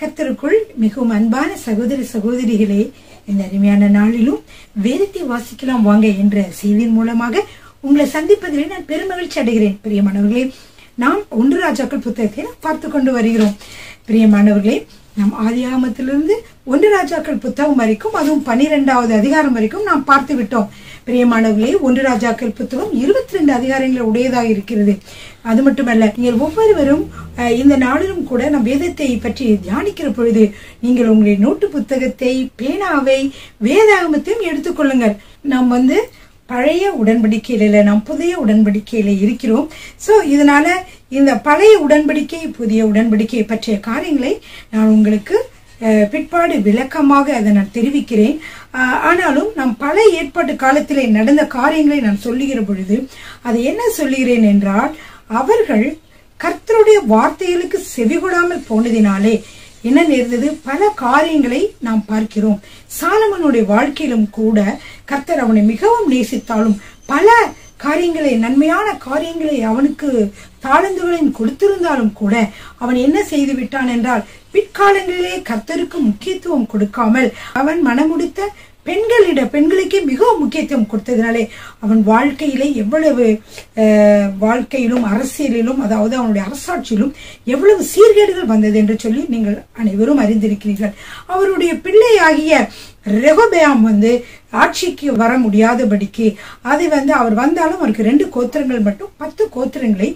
கத்தருக்குள் மிகவும் அன்பான சகோதர சகோதரிகளே இந்த அருமையான நாளிலும் வேதத்தை வாசிக்கலாம் வாங்க என்ற செய்தியின் மூலமாக உங்களை சந்திப்பதிலே நான் பெருமகிழ்ச்சி அடைகிறேன். பிரியமானவர்களே நாம் ஒன்று ராஜாக்கள் புத்தகத்தை பார்த்து கொண்டு வருகிறோம். பிரியமானவர்களே நாம் ஆதியாகமத்திலிருந்து ஒன்று ராஜாக்கள் புத்தகம் வரைக்கும் அதுவும் பனிரெண்டாவது அதிகாரம் வரைக்கும் நாம் பார்த்து விட்டோம் பிரியமானவர்களே ஒன்று ராஜாக்கள் புத்தகம் இருபத்தி ரெண்டு அதிகாரங்கள் உடையதாக இருக்கிறது. அது மட்டுமல்ல நீங்கள் ஒவ்வொருவரும் இந்த நாளிலும் கூட நம் வேதத்தை பற்றி தியானிக்கிற பொழுது நீங்கள் உங்களுடைய நோட்டு புத்தகத்தை பேனாவை வேதாகமத்தையும் எடுத்துக்கொள்ளுங்கள் நாம் வந்து பழைய உடன்படிக்கையில நாம் புதிய உடன்படிக்கையில இருக்கிறோம். சோ இதனால இந்த பழைய உடன்படிக்கை புதிய உடன்படிக்கை பற்றிய காரியங்களை நான் உங்களுக்கு பிற்பாடு விளக்கமாக அதை நான் தெரிவிக்கிறேன். ஆனாலும் நாம் பல ஏற்பாட்டு காலத்திலே நடந்த காரியங்களை நான் சொல்லுகிற பொழுது அதை என்ன சொல்லுகிறேன் என்றால் அவர்கள் கர்த்தருடைய வார்த்தைகளுக்கு செவிகொடாமல் போனதினாலே என்ன நேர்ந்தது? பல காரியங்களை நாம் பார்க்கிறோம். சாலமனுடைய வாழ்க்கையிலும் கூட கர்த்தர் அவனை மிகவும் நேசித்தாலும் பல காரியங்களை நன்மையான காரியங்களை அவனுக்கு தாளந்துகளையும் கொடுத்திருந்தாலும் கூட அவன் என்ன செய்து விட்டான் என்றால் பிற்காலங்களிலே கர்த்தருக்கு முக்கியத்துவம் கொடுக்காமல் அவன் மனமுடித்த பெண்களிட பெண்களுக்கே மிகவும் முக்கியத்துவம் கொடுத்ததினாலே அவன் வாழ்க்கையிலே எவ்வளவு வாழ்க்கையிலும் அரசியலிலும் அதாவது அவனுடைய அரசாட்சியிலும் எவ்வளவு சீர்கேடுகள் வந்தது என்று சொல்லி நீங்கள் அனைவரும் அறிந்திருக்கிறீர்கள். அவருடைய பிள்ளையாகிய ரெகோபயாம் வந்து ஆட்சிக்கு வர முடியாதபடிக்கு அதை வந்து அவர் வந்தாலும் அவருக்கு ரெண்டு கோத்திரங்கள் மட்டும் பத்து கோத்திரங்களை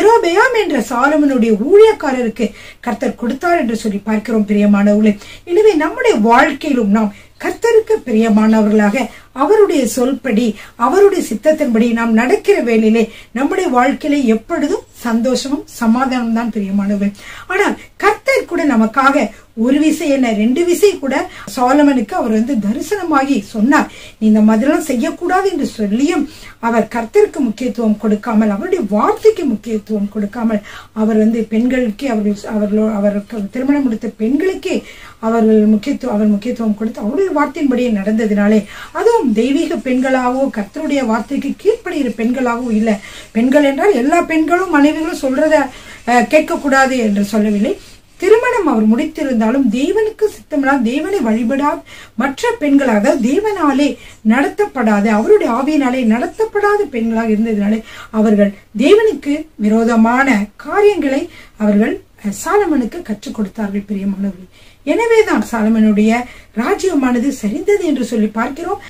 எரோபயாம் என்ற சாலமனுடைய ஊழியக்காரருக்கு கர்த்தர் கொடுத்தார் என்று சொல்லி பார்க்கிறோம் பிரியமானவர்களே. எனவே நம்முடைய வாழ்க்கையிலும் நாம் கர்த்தருக்கு பிரியமானவர்களாக அவருடைய சொல்படி அவருடைய சித்தத்தின்படி நாம் நடக்கிற வேலையிலே நம்முடைய வாழ்க்கையிலே எப்பொழுதும் சந்தோஷமும் சமாதானம் தான் பிரியமானவர். ஆனால் கர்த்தர் கூட நமக்காக ஒரு விசை என்ன ரெண்டு விசை கூட சோலமனுக்கு அவர் வந்து தரிசனமாகி சொன்னார். நீ இந்த மாதிரிலாம் செய்யக்கூடாது என்று சொல்லியும் அவர் கர்த்தருக்கு முக்கியத்துவம் கொடுக்காமல் அவருடைய வார்த்தைக்கு முக்கியத்துவம் கொடுக்காமல் அவர் வந்து பெண்களுக்கு அவர்கள் அவர்களோ அவருக்கு திருமணம் முடித்த பெண்களுக்கே அவர்கள் முக்கியத்துவம் அவர் முக்கியத்துவம் கொடுத்து அவருடைய வார்த்தையின்படியே நடந்ததினாலே அதுவும் தெய்வீக பெண்களாகவோ கர்த்தருடைய வார்த்தைக்கு கீழ்ப்படுகிற பெண்களாகவோ இல்லை. பெண்கள் என்றால் எல்லா பெண்களும் மனைவிகளும் சொல்றத கேட்கக்கூடாது என்று சொல்லவில்லை. திருமணம் அவர் முடித்திருந்தாலும் தேவனுக்கு சித்தமில்லாத தேவனை வழிபடா மற்ற பெண்களாக தேவனாலே நடத்தப்படாத அவருடைய ஆவியினாலே நடத்தப்படாத பெண்களாக இருந்ததினாலே அவர்கள் தேவனுக்கு விரோதமான காரியங்களை அவர்கள் சாலமனுக்கு கற்றுக் கொடுத்தார்கள் பிரியமானவர்கள். எனவேதான் சாலமனுடைய ராஜ்யமானது சரிந்தது என்று சொல்லி பார்க்கிறோம்.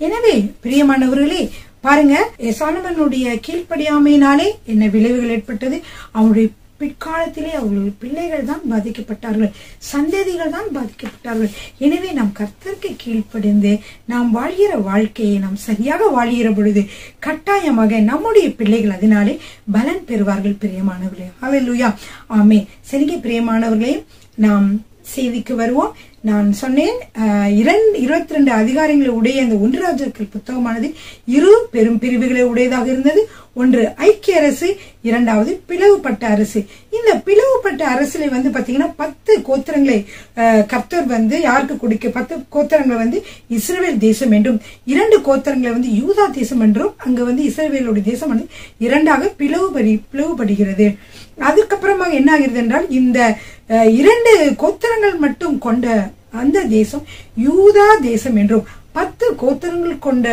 எனவே பிரியமானவர்களே பாருங்க சாலமனுடைய கீழ்ப்படியாமையினாலே என்ன விளைவுகள் ஏற்பட்டது? அவனுடைய பிற்காலத்திலே அவர்களுடைய பிள்ளைகள் தான் பாதிக்கப்பட்டார்கள். சந்ததிகள் தான் பாதிக்கப்பட்டார்கள். எனவே நாம் கர்த்தருக்கு கீழ்ப்படிந்து நாம் வாழ்கிற வாழ்க்கையை நாம் சரியாக வாழ்கிற பொழுது கட்டாயமாக நம்முடைய பிள்ளைகள் அதனாலே பலன் பெறுவார்கள் பிரியமானவர்களே. ஹalleluya ஆமே சரிங்க பிரியமானவர்களே நாம் செய்திக்கு வருவோம். நான் சொன்னேன் இரண்டு இருபத்தி ரெண்டு அதிகாரங்களை உடைய இந்த ஒன்று ராஜாக்கள் புத்தகமானது இரு பெரும் பிரிவுகளை உடையதாக இருந்தது. ஒன்று ஐக்கிய அரசு இரண்டாவது பிளவுபட்ட அரசு. இந்த பிளவுபட்ட அரசுல வந்து பாத்தீங்கன்னா பத்து கோத்திரங்களை கர்த்தர் வந்து யாருக்கு கொடுக்க பத்து கோத்திரங்களை வந்து இஸ்ரேல் தேசம் என்றும் இரண்டு கோத்திரங்களை வந்து யூதா தேசம் என்றும் அங்க வந்து இஸ்ரேலுடைய தேசம் வந்து இரண்டாக பிளவுபடி பிளவுபடுகிறது. அதுக்கப்புறமாக என்ன ஆகிறது என்றால் இந்த இரண்டு கோத்திரங்கள் மட்டும் கொண்ட அந்த தேசம் யூதா தேசம் என்றும் பத்து கோத்திரங்கள் கொண்ட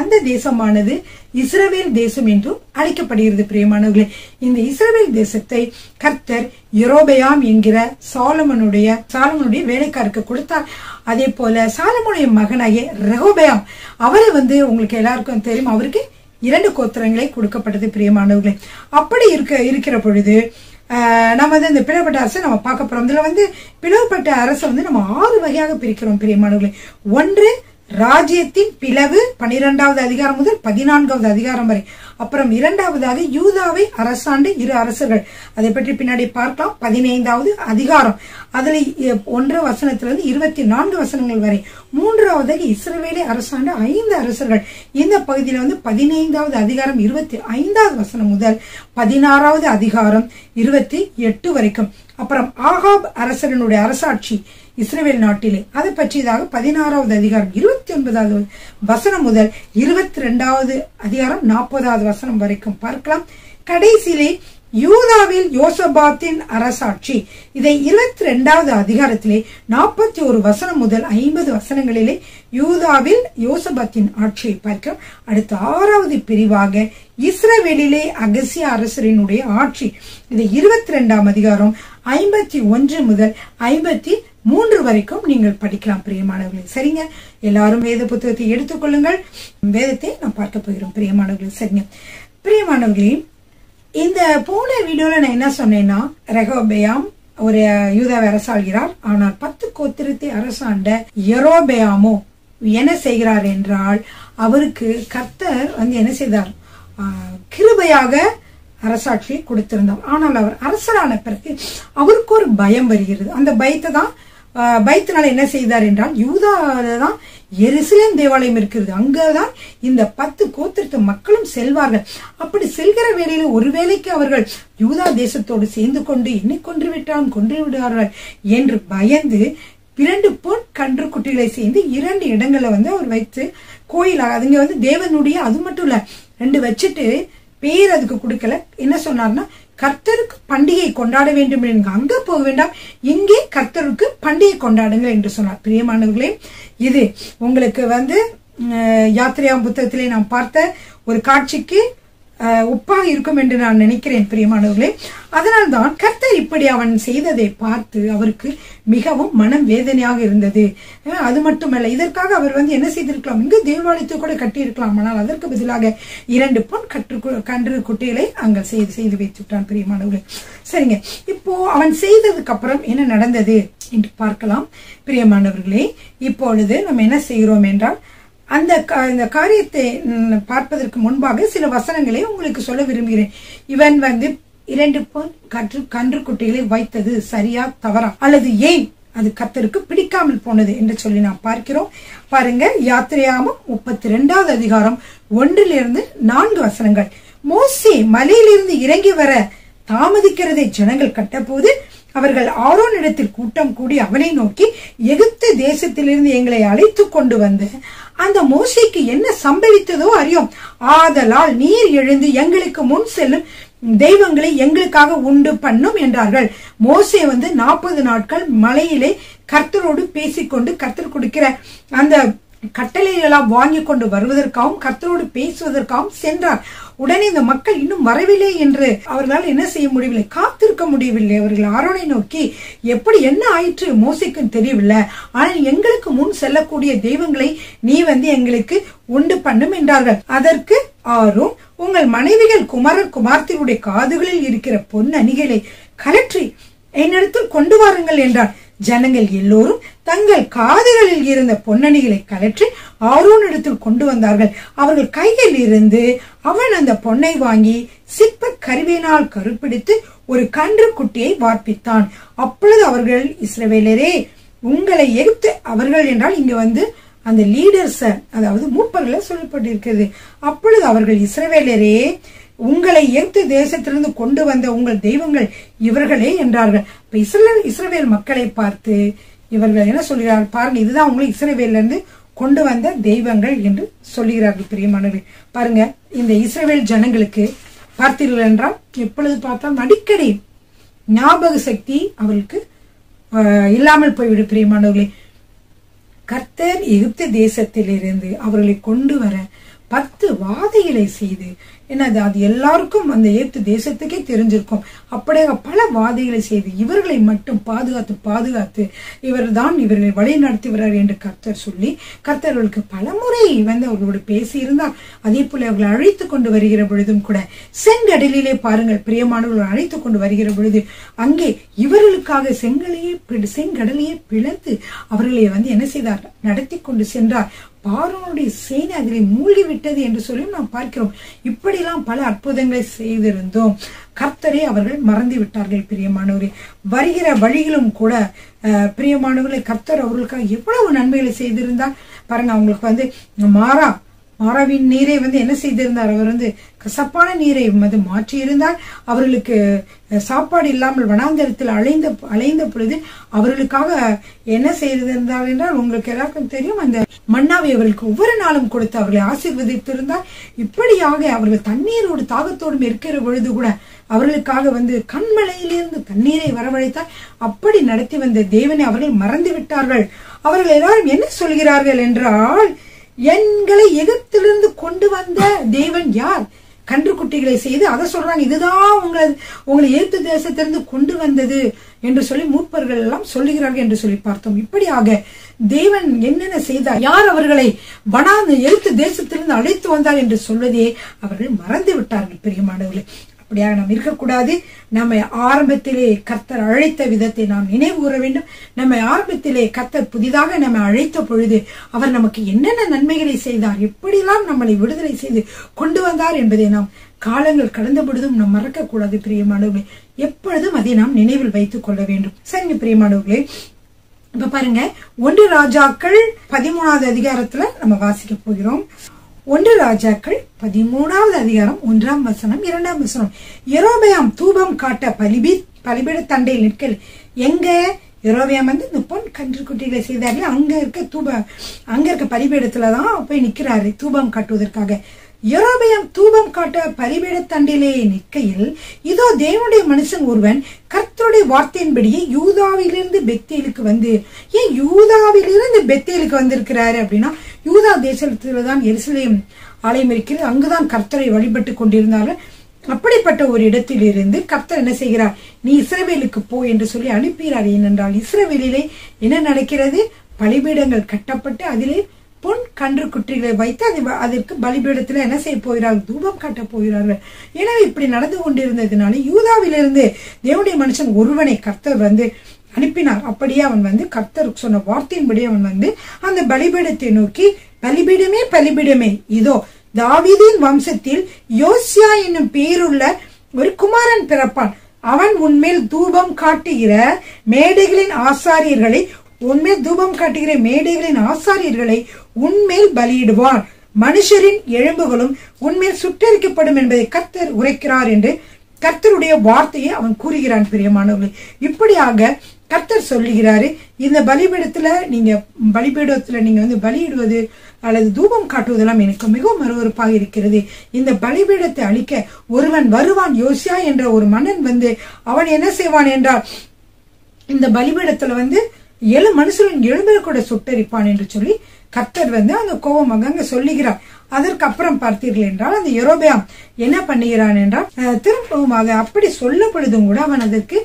அந்த தேசமானது இஸ்ரவேல் தேசம் என்றும் அழைக்கப்படுகிறது பிரியமானவர்களே. இந்த இஸ்ரவேல் தேசத்தை கர்த்தர் யுரோபயாம் என்கிற சாலமனுடைய சாலமனுடைய வேலைக்காருக்கு கொடுத்தார். அதே போல சாலமனுடைய மகனாகிய ரெகோபெயாம் அவரை வந்து உங்களுக்கு எல்லாருக்கும் தெரியும் அவருக்கு இரண்டு கோத்திரங்களை கொடுக்கப்பட்டது பிரியமானவர்களே. அப்படி இருக்க இருக்கிற பொழுது நம்ம வந்து இந்த பிளவுபட்ட அரசை நம்ம பார்க்க போறோம். இதுல வந்து பிளவுபட்ட அரசை வந்து நம்ம ஆறு வகையாக பிரிக்கிறோம் பிரியமானவர்களே. ஒன்று ராஜ்யத்தின் பிளவு பனிரெண்டாவது அதிகாரம் முதல் பதினான்காவது அதிகாரம் வரை. அப்புறம் இரண்டாவதாக யூதாவை அரசாண்டு இரு அரசர்கள். அதை பற்றி பின்னாடி பார்க்கலாம். பதினைந்தாவது அதிகாரம். அதுல ஒன்றரை ஒன்று வசனத்திலிருந்து இருபத்தி நான்கு வசனங்கள் வரை. மூன்றாவதாக இஸ்ரவேலை அரசாண்டு ஐந்து அரசர்கள். இந்த பகுதியில வந்து பதினைந்தாவது அதிகாரம் இருபத்தி ஐந்தாவது வசனம் முதல் பதினாறாவது அதிகாரம் இருபத்தி எட்டு வரைக்கும். அப்புறம் ஆகாப் அரசரனுடைய அரசாட்சி. இஸ்ரேல் நாட்டிலே. அதை பற்றியதாக பதினாறாவது அதிகாரம் இருபத்தி ஒன்பதாவது வசனம் முதல் இருபத்தி ரெண்டாவது அதிகாரம் நாற்பதாவது வசனம் வரைக்கும் பார்க்கலாம். கடைசியிலே யூதாவில் யோசபாத்தின் அரசாட்சி. இதை இருபத்தி ரெண்டாவது அதிகாரத்திலே நாற்பத்தி ஒரு வசனம் முதல் ஐம்பது வசனங்களிலே யூதாவில் யோசபாத்தின் ஆட்சியை பார்க்கிறோம். அடுத்த ஆறாவது பிரிவாக இஸ்ரவேலிலே அகசிய அரசரினுடைய ஆட்சி. இது இருபத்தி ரெண்டாம் அதிகாரம் ஐம்பத்தி ஒன்று முதல் ஐம்பத்தி மூன்று வரைக்கும் நீங்கள் படிக்கலாம் பிரியமானவர்களே. சரிங்க? எல்லாரும் வேத புத்தகத்தை எடுத்துக்கொள்ளுங்கள் வேதத்தை நாம் பார்க்க போகிறோம் பிரியமானவர்களே. சரிங்க. பிரியமானவர்களே இந்த போன வீடியோல நான் என்ன சொன்னேன்னா ரெகோபயாம் ஒரு யூதாவை அரசாள்கிறார். ஆனால் பத்து கோத்திரத்தை அரசாண்ட எரோபயாமோ என்ன செய்கிறார் என்றால் அவருக்கு கர்த்தர் வந்து என்ன செய்தார்? ஆஹ், கிருபையாக அரசாட்சியை கொடுத்திருந்தார். ஆனால் அவர் அரசரான பிறகு அவருக்கு ஒரு பயம் வருகிறது. அந்த பயத்தை தான் ஆஹ், என்ன செய்தார் என்றால் யூதால தான் எருசலேம் தேவாலயம் இருக்கிறது. அங்கதான் இந்த பத்து கோத்திரத்து மக்களும் செல்வார்கள். அப்படி செல்கிற வேளையில ஒருவேளைக்கு அவர்கள் யூதா தேசத்தோடு சேர்ந்து கொண்டு என்னை கொன்று விட்டாலும் கொன்று விடுவார்கள் என்று பயந்து இரண்டு பொன் கன்று குட்டிகளை சேர்ந்து இரண்டு இடங்களை வந்து அவர் வைத்து கோயிலாக அதுங்க வந்து தேவனுடைய அது மட்டும் இல்ல ரெண்டு வச்சுட்டு பேர் அதுக்கு கொடுக்கல. என்ன சொன்னார்னா கர்த்தருக்கு பண்டிகை கொண்டாட வேண்டும் என்று அங்க போக வேண்டாம். இங்கே கர்த்தருக்கு பண்டிகை கொண்டாடுங்கள் என்று சொன்னார். பிரியமானவர்களே இது உங்களுக்கு வந்து யாத்திரையாம் புத்தகத்திலே நாம் பார்த்த ஒரு காட்சிக்கு ஒப்பாக இருக்கும் என்று நான் நினைக்கிறேன் பிரியமானவர்களே. அதனால்தான் கர்த்தர் இப்படி அவன் செய்ததை பார்த்து அவருக்கு மிகவும் மனம் வேதனையாக இருந்தது. அது மட்டுமல்ல இதற்காக அவர் வந்து என்ன செய்திருக்கலாம்? இங்கு தேவாலயத்தை கூட கட்டியிருக்கலாம். ஆனால் அதற்கு பதிலாக இரண்டு பொன் கற்று கன்று குட்டிகளை அங்க செய்து செய்து வைத்துட்டான் பிரியமானவர்களே. சரிங்க. இப்போ அவன் செய்ததுக்கு அப்புறம் என்ன நடந்தது? என்று பார்க்கலாம் பிரியமானவர்களே. இப்பொழுது நம்ம என்ன செய்கிறோம் என்றால் அந்த இந்த காரியத்தை பார்ப்பதற்கு முன்பாக சில வசனங்களை உங்களுக்கு சொல்ல விரும்புகிறேன். இவன் வந்து இரண்டு பொன் கற்று கன்று குட்டிகளை வைத்தது சரியா தவறா? அல்லது ஏன் அது கத்தருக்கு பிடிக்காமல் போனது என்று சொல்லி நாம் பார்க்கிறோம். பாருங்க யாத்திரையாமம் முப்பத்தி ரெண்டாவது அதிகாரம் ஒன்றிலிருந்து நான்கு வசனங்கள். மோசி மலையிலிருந்து இறங்கி வர தாமதிக்கிறதை ஜனங்கள் கட்டபோது அவர்கள் ஆரோனிடத்தில் கூட்டம் கூடி அவனை நோக்கி எகிப்து தேசத்திலிருந்து எங்களை அழைத்து கொண்டு வந்து அந்த மோசைக்கு என்ன சம்பவித்ததோ அறியும். ஆதலால் நீர் எழுந்து எங்களுக்கு முன் செல்லும் தெய்வங்களை எங்களுக்காக உண்டு பண்ணும் என்றார்கள். மோசே வந்து நாற்பது நாட்கள் மலையிலே கர்த்தரோடு பேசிக்கொண்டு கர்த்தர் கொடுக்கிற அந்த கட்டளைகளெல்லாம் வாங்கி கொண்டு வருவதற்காகவும் கர்த்தரோடு பேசுவதற்காகவும் சென்றார். உடனே இந்த மக்கள் இன்னும் வரவில்லை என்று அவர்களால் என்ன செய்ய முடியவில்லை? காத்திருக்க முடியவில்லை அவர்கள். ஆரோனை நோக்கி எப்படி என்ன ஆயிற்று? மோசிக்கும் தெரியவில்லை. ஆனால் எங்களுக்கு முன் செல்லக்கூடிய தெய்வங்களை நீ வந்து எங்களுக்கு உண்டு பண்ணும் என்றார்கள். அதற்கு ஆரும் உங்கள் மனைவிகள் குமாரர் குமார்த்தியுடைய காதுகளில் இருக்கிற பொன் அணிகளை கலற்றி என்னிடத்தில் கொண்டு வாருங்கள் என்றார் ஜனங்கள் எல்லோரும் தங்கள் காதுகளில் இருந்த பொன்னணிகளை கலற்றி ஆரோனிடத்தில் கொண்டு வந்தார்கள். அவர்கள் கையில் இருந்து அவன் அந்த பொன்னை வாங்கி சிற்ப கருவியினால் கருப்பிடித்து ஒரு கன்று குட்டியை வார்ப்பித்தான். அப்பொழுது அவர்கள் இஸ்ரவேலரே உங்களை எகிப்து அவர்கள் என்றால் இங்க வந்து அந்த லீடர்ஸ அதாவது மூப்பர்களை சொல்லப்பட்டிருக்கிறது. அப்பொழுது அவர்கள் இஸ்ரவேலரே உங்களை எகிப்து தேசத்திலிருந்து கொண்டு வந்த உங்கள் தெய்வங்கள் இவர்களே என்றார்கள். இப்ப இஸ்ரேல் இஸ்ரவேல் மக்களை பார்த்து இவர்கள் என்ன சொல்கிறார்கள்? பாருங்க இதுதான் உங்களை இஸ்ரேவேலிருந்து இருந்து கொண்டு வந்த தெய்வங்கள் என்று சொல்லுகிறார்கள் பிரியமானவர்கள் பாருங்க இந்த இஸ்ரேவேல் ஜனங்களுக்கு பார்த்தீர்கள் என்றால் எப்பொழுது பார்த்தாலும் அடிக்கடி ஞாபக சக்தி அவர்களுக்கு இல்லாமல் போய்விடும் பிரியமானவர்களே கர்த்தர் எகிப்து தேசத்திலிருந்து அவர்களை கொண்டு வர பத்து வாதைகளை செய்து என்னது அது எல்லாருக்கும் அந்த ஏத்து தேசத்துக்கே தெரிஞ்சிருக்கும். அப்படியே பல வாதைகளை செய்து இவர்களை மட்டும் பாதுகாத்து பாதுகாத்து இவர்தான் இவர்களை வழி நடத்துகிறார் என்று கர்த்தர் சொல்லி கர்த்தர் அவர்களுக்கு பலமுறை வந்து அவர்களோடு பேசியிருந்தார். அதே போல அவர்களை அழைத்து கொண்டு வருகிற பொழுதும் கூட செங்கடலிலே பாருங்கள் பிரியமானவர்கள் அழைத்து கொண்டு வருகிற பொழுது அங்கே இவர்களுக்காக செங்கலையே செங்கடலையே பிளந்து அவர்களை வந்து என்ன செய்தார்? நடத்தி கொண்டு சென்றார். பார்வனுடைய சேனை அதிலே மூழ்கி விட்டது என்று சொல்லி நாம் பார்க்கிறோம். இப்படிலாம் பல அற்புதங்களை செய்திருந்தோம். கர்த்தரை அவர்கள் மறந்து விட்டார்கள் பிரியமானவரே. வருகிற வழிகளும் கூட பிரியமானவர்களை கர்த்தர் அவர்களுக்காக எவ்வளவு நன்மைகளை செய்திருந்தார். பாருங்க அவங்களுக்கு வந்து மாறா மாறாவின் நீரை வந்து என்ன செய்திருந்தார்? அவர் வந்து கசப்பான நீரை வந்து மாற்றியிருந்தார் அவர்களுக்கு சாப்பாடு இல்லாமல் வனாந்தரத்தில் அலைந்த அலைந்த பொழுது அவர்களுக்காக என்ன செய்திருந்தார் என்றால் உங்களுக்கு எல்லாருக்கும் தெரியும் அந்த மன்னாவை அவர்களுக்கு ஒவ்வொரு நாளும் கொடுத்து அவர்களை ஆசீர்வதித்திருந்தார். இப்படியாக அவர்கள் தண்ணீரோடு தாகத்தோடும் இருக்கிற பொழுது கூட அவர்களுக்காக வந்து கண்மலையிலிருந்து தண்ணீரை வரவழைத்தார். அப்படி நடத்தி வந்த தேவனை அவர்கள் மறந்து விட்டார்கள். அவர்கள் எல்லாரும் என்ன சொல்கிறார்கள் என்றால் எங்களை எகிப்திலிருந்து கொண்டு வந்த தேவன் யார்? கன்றுக்குட்டிகளை செய்து அதை சொல்றாங்க இதுதான் உங்களை உங்களை எகிப்து தேசத்திலிருந்து கொண்டு வந்தது என்று சொல்லி மூப்பர்கள் எல்லாம் சொல்லுகிறார்கள் என்று சொல்லி பார்த்தோம். இப்படியாக தேவன் என்னென்ன செய்தார்? யார் அவர்களை வனாந்து எழுத்து தேசத்திலிருந்து அழைத்து வந்தார் என்று சொல்வதே அவர்கள் மறந்து விட்டார்கள் பிரியமானவர்களே. அப்படியாக நாம் இருக்கக்கூடாது. நம்மை ஆரம்பத்திலே கர்த்தர் அழைத்த விதத்தை நாம் நினைவு கூற வேண்டும். நம்மை ஆரம்பத்திலே கர்த்தர் புதிதாக நம்மை அழைத்த பொழுது அவர் நமக்கு என்னென்ன நன்மைகளை செய்தார் எப்படிலாம் நம்மளை விடுதலை செய்து கொண்டு வந்தார் என்பதை நாம் காலங்கள் கடந்த பொழுதும் நாம் மறக்கக்கூடாது பிரியமானவர்களே. எப்பொழுதும் அதை நாம் நினைவில் வைத்துக் கொள்ள வேண்டும். சரிங்க பிரியமானவர்களே. இப்ப பாருங்க ஒன்று ராஜாக்கள் பதிமூணாவது அதிகாரத்துல நம்ம வாசிக்க போகிறோம். ஒன்று ராஜாக்கள் பதிமூணாவது அதிகாரம் ஒன்றாம் வசனம் இரண்டாம் வசனம். எரோபயாம் தூபம் காட்ட பலிபி பலிபிட தண்டையில் நிற்கல். எங்க? எரோபியாம் வந்து இந்த பொன் கன்று குட்டிகளை செய்தாரு அங்க இருக்க தூப அங்க இருக்க பலிபீடத்துல தான் போய் நிக்கிறாரு தூபம் காட்டுவதற்காக. யெரொபெயாம் தூபம் காட்ட பலிபீட தண்டிலேயே நிற்கையில் இதோ தேவனுடைய மனுஷன் ஒருவன் கர்த்தருடைய வார்த்தையின்படியே யூதாவிலிருந்து பெத்தேலுக்கு வந்து ஏன் யூதாவிலிருந்து பெத்தேலுக்கு வந்திருக்கிறாரு? அப்படின்னா யூதா தேசத்துல தான் எருசலேம் ஆலயம் இருக்கிறது. அங்குதான் கர்த்தரை வழிபட்டு கொண்டிருந்தார்கள். அப்படிப்பட்ட ஒரு இடத்தில் இருந்து கர்த்தர் என்ன செய்கிறார்? நீ இஸ்ரவேலுக்கு போ என்று சொல்லி அனுப்புகிறார் ஏனென்றால் இஸ்ரவேலிலே என்ன நடக்கிறது? பலிபீடங்கள் கட்டப்பட்டு அதிலே பொன் கன்று குட்டிகளை வைத்து அது அதற்கு பலிபீடத்தில் என்ன செய்ய போகிறார்கள் தூபம் காட்ட போகிறார்கள். எனவே இப்படி நடந்து கொண்டிருந்ததுனால யூதாவிலிருந்து தேவனுடைய மனுஷன் ஒருவனை கர்த்தர் வந்து அனுப்பினார். அப்படியே அவன் வந்து கர்த்தர் சொன்ன வார்த்தையின்படி அவன் வந்து அந்த பலிபீடத்தை நோக்கி பலிபீடமே பலிபீடமே இதோ தாவிதின் வம்சத்தில் யோசியா என்னும் பேருள்ள ஒரு குமாரன் பிறப்பான். அவன் உன்மேல் தூபம் காட்டுகிற மேடைகளின் ஆசாரியர்களை உன்மேல் தூபம் காட்டுகிற மேடைகளின் ஆசாரியர்களை உன்மேல் பலியிடுவார். மனுஷரின் எலும்புகளும் உன்மேல் சுட்டரிக்கப்படும் என்பதை கர்த்தர் உரைக்கிறார் என்று கர்த்தருடைய வார்த்தையை அவன் கூறுகிறான் பிரியமானவர்கள். இப்படியாக கர்த்தர் சொல்லுகிறாரு இந்த பலிபீடத்துல நீங்க பலிபீடத்துல நீங்க வந்து பலியிடுவது அல்லது தூபம் காட்டுவதெல்லாம் எனக்கு மிகவும் அருவறுப்பாக இருக்கிறது. இந்த பலிபீடத்தை அழிக்க ஒருவன் வருவான். யோசியா என்ற ஒரு மன்னன் வந்து அவன் என்ன செய்வான் என்றால் இந்த பலிபீடத்துல வந்து ஏழு மனுஷன் எழும்பல கூட சுட்டரிப்பான் என்று சொல்லி கர்த்தர் வந்து அந்த கோபமாக அங்க சொல்லுகிறார். அதற்கு அப்புறம் பார்த்தீர்கள் என்றால் அந்த எரோபியாம் என்ன பண்ணுகிறான் என்றால் திரும்பவும் திரும்பவுமாக அப்படி சொல்ல பொழுதும் கூட அவன் அதற்கு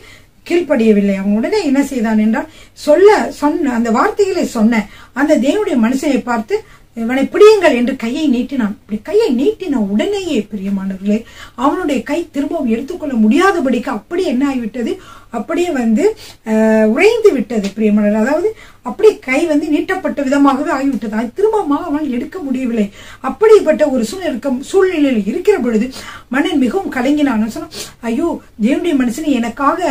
கீழ்ப்படியவில்லை. அவன் உடனே என்ன செய்தான் என்றால் சொல்ல சொன்ன அந்த வார்த்தைகளை சொன்ன அந்த தேவனுடைய மனுஷனை பார்த்து இவனை பிடியுங்கள் என்று கையை நீட்டினான். இப்படி கையை நீட்டின உடனேயே பிரியமானவர்களே அவனுடைய கை திரும்பவும் எடுத்துக்கொள்ள முடியாதபடிக்கு அப்படியே என்ன ஆகிவிட்டது? அப்படியே வந்து உறைந்து விட்டது பிரியமானவர் அதாவது அப்படியே கை வந்து நீட்டப்பட்ட விதமாகவே ஆகிவிட்டது. அது திரும்பமாக அவனால் எடுக்க முடியவில்லை. அப்படிப்பட்ட ஒரு சூழ்நிலை சூழ்நிலையில் இருக்கிற பொழுது மன்னன் மிகவும் கலங்கினான். சொன்னான் ஐயோ தேவனுடைய மனுஷன் எனக்காக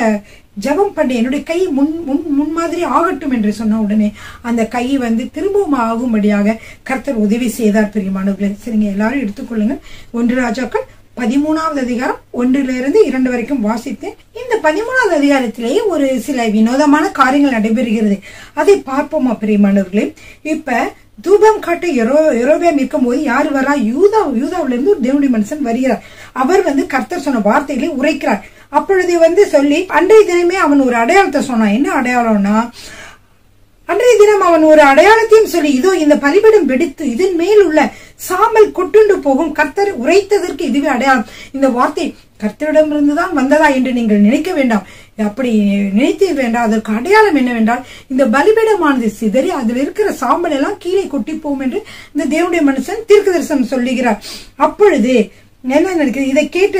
ஜெபம் பண்ண என்னுடைய கை முன் முன் முன்மாதிரி ஆகட்டும் என்று சொன்ன உடனே அந்த கை வந்து திரும்பவும் ஆகும்படியாக கர்த்தர் உதவி செய்தார் பிரியமானவர்களே சரிங்க எல்லாரும் எடுத்துக்கொள்ளுங்க ஒன்று ராஜாக்கள் பதிமூணாவது அதிகாரம் ஒன்றிலிருந்து இரண்டு வரைக்கும் வாசித்தேன் இந்த பதிமூணாவது அதிகாரத்திலேயே ஒரு சில வினோதமான காரியங்கள் நடைபெறுகிறது. அதை பார்ப்போமா பிரியமானவர்களே இப்ப தூபம் காட்ட எரோ எரோபியம் இருக்கும்போது யார் வரா? யூதா யூதாவிலிருந்து ஒரு தேவனுடைய மனுஷன் வருகிறார். அவர் வந்து கர்த்தர் சொன்ன வார்த்தைகளை உரைக்கிறார். அப்பொழுது வந்து சொல்லி அன்றைய தினமே அவன் ஒரு அடையாளத்தை சொன்னான். என்ன அடையாளம்னா அன்றைய தினம் அவன் ஒரு அடையாளத்தையும் சொல்லி இதோ இந்த பலிபிடம் வெடித்து இதன் மேல் உள்ள சாம்பல் கொட்டுண்டு போகும். கர்த்தர் உரைத்ததற்கு இதுவே அடையாளம். இந்த வார்த்தை கர்த்தரிடமிருந்து தான் வந்ததா என்று நீங்கள் நினைக்க வேண்டாம். அப்படி நினைத்து வேண்டாம். அதற்கு அடையாளம் என்னவென்றால் இந்த பலிபீடமானது சிதறி அதில் இருக்கிற சாம்பல் எல்லாம் கீழே கொட்டி போகும் என்று இந்த தேவனுடைய மனுஷன் தீர்க்க தரிசனம் சொல்லுகிறார். அப்பொழுது என்ன நினைக்கிறது. இதை கேட்ட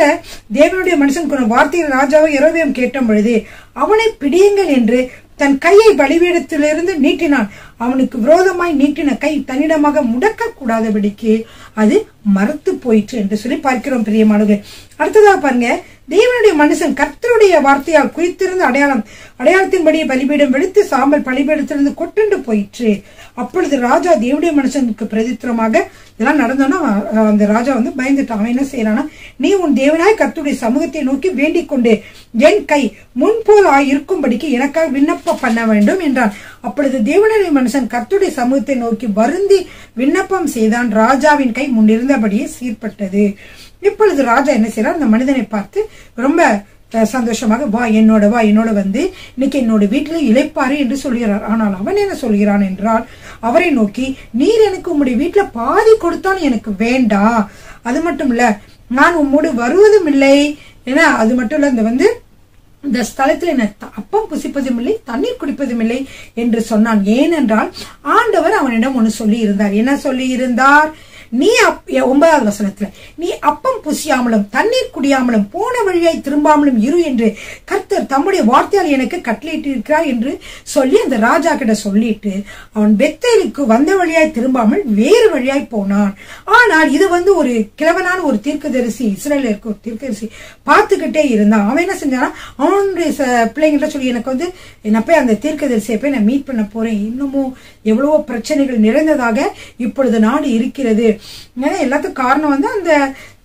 தேவனுடைய மனுஷன் கொண்ட வார்த்தையில் ராஜாவை இரவியம் கேட்ட பொழுது அவனை பிடியுங்கள் என்று தன் கையை பலிபீடத்திலிருந்து நீட்டினான். அவனுக்கு விரோதமாய் நீட்டின கை தன்னிடமாக முடக்க கூடாதபடிக்கு அது மறுத்து போயிற்று என்று சொல்லி பார்க்கிறோம் பிரியமானவர்களே அடுத்ததாக பாருங்க தேவனுடைய மனுஷன் கர்த்தருடைய வார்த்தையால் குறித்திருந்த அடையாளம் அடையாளத்தின்படி பலிபீடம் வெளுத்து சாம்பல் பலிபீடத்திலிருந்து கொட்டுண்டு போயிற்று. அப்பொழுது ராஜா தேவனுடைய மனுஷனுக்கு பிரதித்திரமாக இதெல்லாம் நடந்தோன்னா அந்த ராஜா வந்து பயந்துட்டான். அவன் என்ன செய்யறானா நீ உன் தேவனாய் கர்த்தருடைய சமூகத்தை நோக்கி வேண்டிக் கொண்டு என் கை முன்போல் ஆய் இருக்கும்படிக்கு எனக்காக விண்ணப்பம் பண்ண வேண்டும் என்றான். அப்பொழுது தேவனுடைய மனுஷன் கர்த்துடைய சமூகத்தை நோக்கி வருந்தி விண்ணப்பம் செய்தான். ராஜாவின் கை முன்னிருந்த இருந்தபடியே சீர்பட்டது. இப்பொழுது ராஜா என்ன செய்யறார் அந்த மனிதனை பார்த்து ரொம்ப சந்தோஷமாக வா என்னோட வா என்னோட வந்து இன்னைக்கு என்னோட வீட்டுல இழைப்பாரு என்று சொல்கிறார். ஆனால் அவன் என்ன சொல்கிறான்? என்றால் அவரை நோக்கி நீர் எனக்கு உம்முடைய வீட்டில் பாதி கொடுத்தாலும் எனக்கு வேண்டாம் அது மட்டும் இல்ல நான் உம்மோடு வருவதும் இல்லை. ஏன்னா அது மட்டும் இல்ல இந்த வந்து இந்த ஸ்தலத்தில் என்ன த- அப்பம் புசிப்பதும் இல்லை தண்ணீர் குடிப்பதும் இல்லை என்று சொன்னான். ஏனென்றால் ஆண்டவர் அவனிடம் ஒன்று சொல்லி இருந்தார் என்ன சொல்லி இருந்தார் நீ அப்- எ- ஒன்பதாவது வசனத்துல நீ அப்பம் புசியாமலும் தண்ணீர் குடியாமலும் போன வழியாய் திரும்பாமலும் இரு என்று கர்த்தர் தம்முடைய வார்த்தையால் எனக்கு கட்டளையிட்டு இருக்கிறார் என்று சொல்லி அந்த ராஜா கிட்ட சொல்லிட்டு அவன் பெத்தேலுக்கு வந்த வழியாய் திரும்பாமல் வேறு வழியாய் போனான். ஆனால் இது வந்து ஒரு கிழவனான ஒரு தீர்க்கதரிசி இஸ்ரேல இருக்க ஒரு தீர்க்கதரிசி பார்த்துக்கிட்டே இருந்தான். அவன் என்ன செஞ்சானா அவனுடைய ச- பிள்ளைங்கள்ட்ட சொல்லி எனக்கு வந்து நான் போய் அந்த தீர்க்கதரிசியை போய் நான் மீட் பண்ண போறேன். இன்னமும் எவ்வளவோ பிரச்சனைகள் நிறைந்ததாக இப்பொழுது நாடு இருக்கிறது. ஏன்னா எல்லாத்துக்கும் காரணம் வந்து அந்த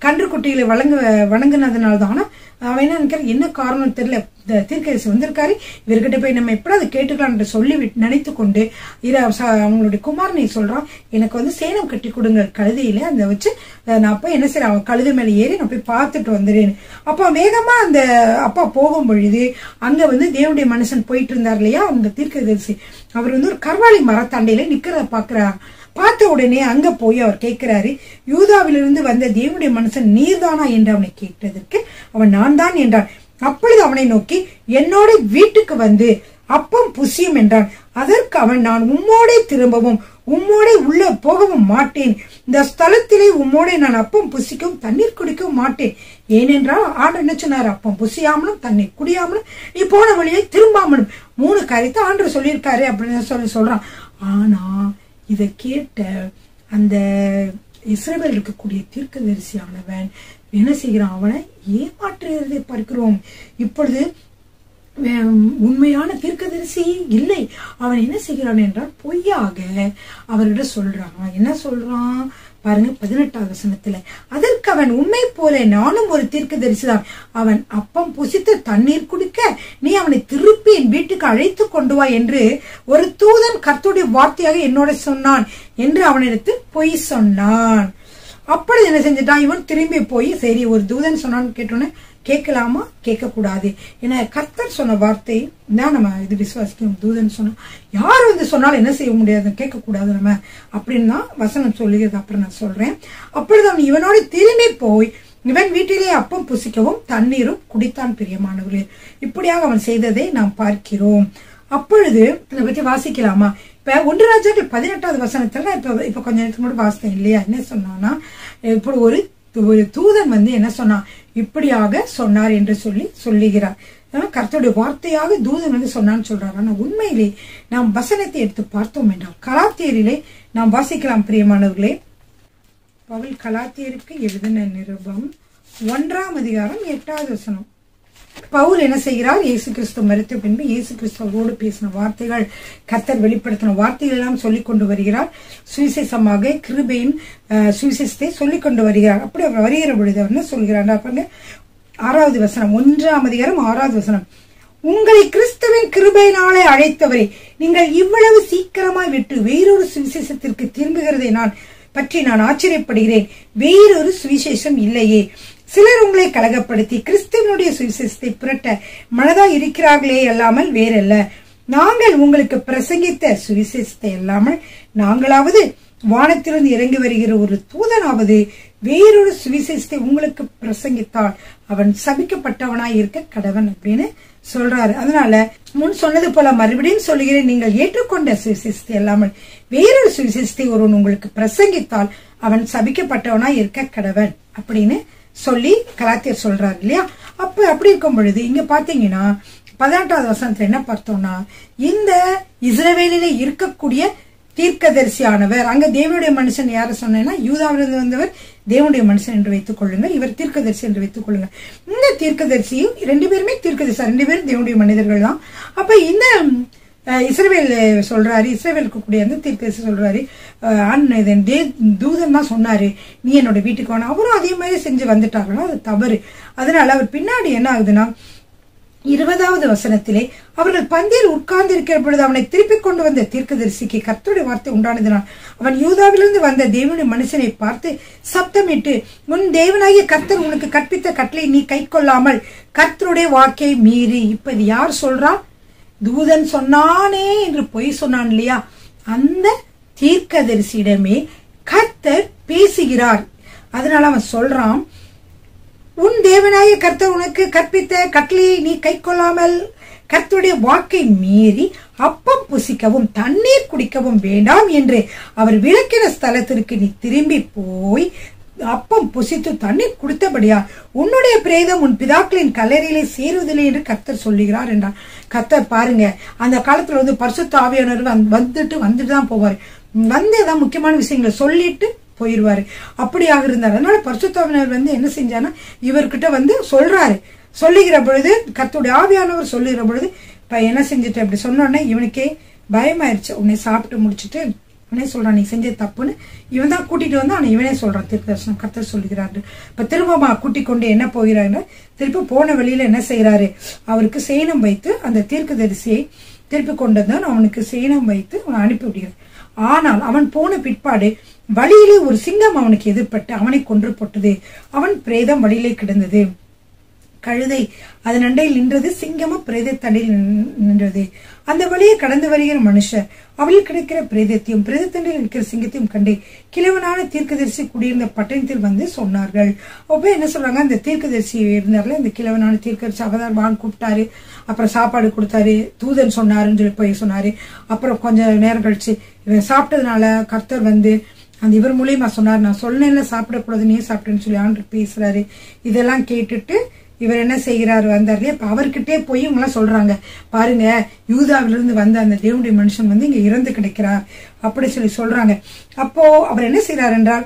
கன்றுக்குட்டிகளை வழங்க வணங்கினதுனால தான் ஆனால் அவன் என்ன நினைக்கிறான்? என்ன காரணம் தெரியல. இந்த தீர்க்கதரிசி வந்திருக்காரு. இவர்கிட்ட போய் நம்ம எப்படி அதை கேட்டுக்கலாம் என்று சொல்லி நினைத்து கொண்டு இர ச- அவங்களுடைய குமாரனை சொல்றான் எனக்கு வந்து சேனம் கட்டி கொடுங்க கழுதையில அந்த வச்சு நான் போய் என்ன செய்யறேன் அவன் கழுதை மேல ஏறி நான் போய் பார்த்துட்டு வந்துடுறேன்னு. அப்போ வேகமா அந்த அப்பா போகும் பொழுது அங்க வந்து தேவனுடைய மனுஷன் போயிட்டு இருந்தார் இல்லையா? அந்த தீர்க்கதரிசி. அவர் வந்து ஒரு கர்வாலி மரத்தாண்டையில நிக்கிறத பாக்குறார் பார்த்த உடனே அங்க போய் அவர் கேட்கிறாரு யூதாவிலிருந்து வந்த தேவனுடைய மனுஷன் நீர்தானா? என்று அவனை கேட்டதற்கு அவன் நான் தான் என்றான். அப்பொழுது அவனை நோக்கி என்னோட வீட்டுக்கு வந்து அப்பம் புசியும் என்றான். அதற்கு அவன் நான் உம்மோடே திரும்பவும் உம்மோடே உள்ள போகவும் மாட்டேன். இந்த ஸ்தலத்திலே உம்மோடே நான் அப்பம் புசிக்கவும் தண்ணீர் குடிக்கவும் மாட்டேன். ஏனென்றால் ஆண்டு என்ன சொன்னார்? அப்பம் புசியாமலும் தண்ணீர் குடியாமலும் நீ போன வழியை திரும்பாமலும். மூணு காரியத்தை ஆண்டு சொல்லியிருக்காரு அப்படின்னு சொல்லி சொல்றான். ஆனா இதை கேட்ட அந்த இஸ்ரவேல் இருக்கக்கூடிய தீர்க்கதரிசியானவன் என்ன செய்கிறான்? அவனை ஏமாற்றுகிறதை பார்க்கிறோம். இப்பொழுது உண்மையான தீர்க்கதரிசி இல்லை. அவன் என்ன செய்கிறான் என்றால் பொய்யாக அவர்கிட்ட சொல்றான். என்ன சொல்றான்? பாருங்க பதினெட்டாவது வசனத்துல. அதற்கு அவன் உண்மை போல நானும் ஒரு தீர்க்க தரிசிதான் அவன் அப்பம் புசித்து தண்ணீர் குடிக்க நீ அவனை திருப்பி என் வீட்டுக்கு அழைத்து கொண்டு வா என்று ஒரு தூதன் கர்த்துடைய வார்த்தையாக என்னோட சொன்னான் என்று அவனிடத்தில் பொய் சொன்னான். அப்பொழுது என்ன செஞ்சிட்டான்? இவன் திரும்பி போய் சரி ஒரு தூதன் சொன்னான்னு கேட்டோன்னே கேட்கலாமா? கேட்கக்கூடாது. ஏன்னா கர்த்தர் சொன்ன வார்த்தை தான் நம்ம இது விசுவாசிக்கணும் தூதன் சொன்னோம் யார் வந்து சொன்னாலும் என்ன செய்ய முடியாது? கேட்கக்கூடாது நம்ம. அப்படின்னு தான் வசனம் சொல்லுகிறது. அப்புறம் நான் சொல்றேன். அப்பொழுது அவன் இவனோட திரும்பி போய் இவன் வீட்டிலே அப்பம் புசிக்கவும் தண்ணீரும் குடித்தான் பிரியமானவர்களே. இப்படியாக அவன் செய்ததை நாம் பார்க்கிறோம். அப்பொழுது இதை பற்றி வாசிக்கலாமா? இப்ப ஒன்று ராஜாக்கள் பதினெட்டாவது வசனத்துல நான் இப்ப இப்ப கொஞ்ச நேரத்துக்கு முன்னாடி வாசித்தேன் இல்லையா? என்ன சொன்னான்னா இப்படி ஒரு ஒரு தூதன் வந்து என்ன சொன்னான் இப்படியாக சொன்னார் என்று சொல்லி சொல்லுகிறார். ஆனா, கர்த்தருடைய வார்த்தையாக தூதன் வந்து சொன்னான்னு சொல்றாரு. ஆனா உண்மையிலே நாம் வசனத்தை எடுத்து பார்த்தோம் என்றால் கலாத்தியரிலே நாம் வாசிக்கலாம் பிரியமானவர்களே. பவுல் கலாத்தியருக்கு எழுதின நிருபம் ஒன்றாம் அதிகாரம் எட்டாவது வசனம். பவுல் என்ன செய்கிறார்? இயேசு கிறிஸ்து மறுத்த பின்பு இயேசு கிறிஸ்துவோடு பேசின வார்த்தைகள் கத்தர் வெளிப்படுத்தின வார்த்தைகள் எல்லாம் சொல்லிக் கொண்டு வருகிறார். சுவிசேஷமாக கிருபையின் சுவிசேஷத்தை சொல்லிக் கொண்டு வருகிறார். அப்படி அவர் வருகிற பொழுது அவர் என்ன சொல்கிறார்? பாருங்க. ஆறாவது வசனம். ஒன்றாம் அதிகாரம் ஆறாவது வசனம். உங்களை கிறிஸ்துவின் கிருபையினாலே அழைத்தவரே நீங்கள் இவ்வளவு சீக்கிரமாய் விட்டு வேறொரு சுவிசேஷத்திற்கு திரும்புகிறதை நான் பற்றி நான் ஆச்சரியப்படுகிறேன். வேறொரு சுவிசேஷம் இல்லையே. சிலர் உங்களை கலகப்படுத்தி கிறிஸ்துவனுடைய சுவிசேஷத்தை புரட்ட மனதா இருக்கிறார்களே அல்லாமல் வேறல்ல. நாங்கள் உங்களுக்கு பிரசங்கித்த சுவிசேஷத்தை அல்லாமல் நாங்களாவது வானத்திலிருந்து இறங்கி வருகிற ஒரு தூதனாவது வேறொரு சுவிசேஷத்தை உங்களுக்கு பிரசங்கித்தால் அவன் சபிக்கப்பட்டவனாய் இருக்க கடவன் அப்படின்னு சொல்றாரு. அதனால முன் சொன்னது போல மறுபடியும் சொல்லுகிறேன் நீங்கள் ஏற்றுக்கொண்ட சுவிசேஷத்தை அல்லாமல் வேறொரு சுவிசேஷத்தை ஒருவன் உங்களுக்கு பிரசங்கித்தால் அவன் சபிக்கப்பட்டவனாய் இருக்க கடவன் அப்படின்னு சொல்லி கலாத்தியர் சொல்றாரு இல்லையா? அப்ப அப்படி இருக்கும் பொழுது இங்க பாத்தீங்கன்னா பதினெட்டாவது வசனத்துல என்ன பார்த்தோம்னா இந்த இஸ்ரவேலில இருக்கக்கூடிய தீர்க்கதரிசியானவர் அங்க தேவனுடைய மனுஷன் யார சொன்னேன்னா யூதாவிலிருந்து வந்தவர் தேவனுடைய மனுஷன் என்று வைத்துக் கொள்ளுங்க இவர் தீர்க்கதரிசி என்று வைத்துக் கொள்ளுங்க இந்த தீர்க்கதரிசியும் ரெண்டு பேருமே தீர்க்கதரிசி ரெண்டு பேரும் தேவனுடைய மனிதர்கள் தான். அப்ப இந்த இஸ்ரேவேல் சொல்றாரு. இஸ்ரவேலுக்கு கூடிய வந்து தீர்க்கதரிசி சொல்றாரு. ஆண் இதன் தே- தூதன் தான் சொன்னாரு. நீ என்னோட வீட்டுக்கு வேணும் அவரும் அதே மாதிரி செஞ்சு வந்துட்டாங்கன்னா அது தவறு. அதனால அவர் பின்னாடி என்ன ஆகுதுன்னா இருபதாவது வசனத்திலே அவர்கள் பந்தியில் உட்கார்ந்து இருக்கிற பொழுது அவனை திருப்பி கொண்டு வந்த தீர்க்கதரிசிக்கு கர்த்தருடைய வார்த்தை உண்டானதினால் அவன் யூதாவிலிருந்து வந்த தேவனுடைய மனுஷனை பார்த்து சப்தமிட்டு உன் தேவனாகிய கர்த்தர் உனக்கு கற்பித்த கட்டளை நீ கை கொள்ளாமல் கர்த்தருடைய வாக்கை மீறி இப்ப இது யார் சொல்றான் தூதன் சொன்னானே என்று பொய் சொன்னான் இல்லையா? அந்த தீர்க்கதரிசியிடமே கர்த்தர் பேசுகிறார். அதனால அவன் சொல்றான் உன் தேவனாய கர்த்தர் உனக்கு கற்பித்த கட்டளையை நீ கை கொள்ளாமல் கர்த்தருடைய வாக்கை மீறி அப்பம் புசிக்கவும் தண்ணீர் குடிக்கவும் வேண்டாம் என்று அவர் விளக்கின ஸ்தலத்திற்கு நீ திரும்பி போய் அப்பம் புசித்து தண்ணீர் குடித்தபடியா உன்னுடைய பிரேதம் உன் பிதாக்களின் கல்லறையிலே சேருவதில்லை என்று கர்த்தர் சொல்லுகிறார் என்றார். கர்த்தர் பாருங்க அந்த காலத்துல வந்து பரிசுத்த ஆவியானவர் வந்துட்டு வந்துட்டு தான் போவார். வந்து ஏதாவது முக்கியமான விஷயங்களை சொல்லிட்டு போயிடுவாரு அப்படியாக இருந்தார். அதனால பரிசுத்தாவினர் வந்து என்ன செஞ்சானா இவர்கிட்ட வந்து சொல்றாரு. சொல்லுகிற பொழுது கத்துடைய ஆவியானவர் சொல்லுகிற பொழுது இப்ப என்ன செஞ்சுட்டு அப்படி சொன்னோடனே இவனுக்கே பயமாயிருச்சு. உன்னை சாப்பிட்டு முடிச்சிட்டு இவனே சொல்றான் நீ செஞ்ச தப்புன்னு. இவன் தான் கூட்டிட்டு வந்து ஆனா இவனே சொல்றான். தீர்க்கதர்சனம் கர்த்தர் சொல்லுகிறாரு இப்ப திரும்பமா கூட்டிக் கொண்டு என்ன போகிறாரு திருப்பி போன வழியில என்ன செய்யறாரு அவருக்கு சேனம் வைத்து அந்த தீர்க்க தரிசியை திருப்பி கொண்டு வந்து அவனுக்கு சேனம் வைத்து அவனை அனுப்பி விடுகிறார். ஆனால் அவன் போன பிற்பாடு வழியிலே ஒரு சிங்கம் அவனுக்கு எதிர்பட்டு அவனை கொன்று போட்டது. அவன் பிரேதம் வழியிலே கிடந்தது. கழுதை அதன் அண்டையில் நின்றது சிங்கமும் பிரேத தண்டையில் நின்றது. அந்த வழியை கடந்து வருகிற மனுஷர் அவளில் கிடைக்கிற பிரேதத்தையும் பிரேதத்தண்டையில் இருக்கிற சிங்கத்தையும் கண்டு கிழவனான தீர்க்கதரிசி குடியிருந்த பட்டணத்தில் வந்து சொன்னார்கள். அப்போ என்ன சொல்றாங்க? அந்த தீர்க்கதரிசி இருந்தார்ல இந்த கிழவனான தீர்க்கதரிசி அவதார் வான் கூப்பிட்டாரு. அப்புறம் சாப்பாடு கொடுத்தாரு. தூதன் சொன்னாருன்னு சொல்லி போய் சொன்னாரு. அப்புறம் கொஞ்சம் நேரம் கழிச்சு இவன் சாப்பிட்டதுனால கர்த்தர் வந்து அந்த இவர் மூலியமா சொன்னார் நான் சொன்னேன்ல சாப்பிடக்கூடாது நீ சாப்பிட்டேன்னு சொல்லி ஆண்டு பேசுறாரு. இதெல்லாம் கேட்டுட்டு இவர் என்ன செய்கிறார் வந்தார் அப்ப அவர்கிட்டே போய் இவங்களாம் சொல்றாங்க. பாருங்க யூதாவிலிருந்து வந்த அந்த தேவனுடைய மனுஷன் வந்து இங்க இறந்து கிடைக்கிறார். அப்படி சொல்லி சொல்றாங்க. அப்போ அவர் என்ன செய்கிறார் என்றால்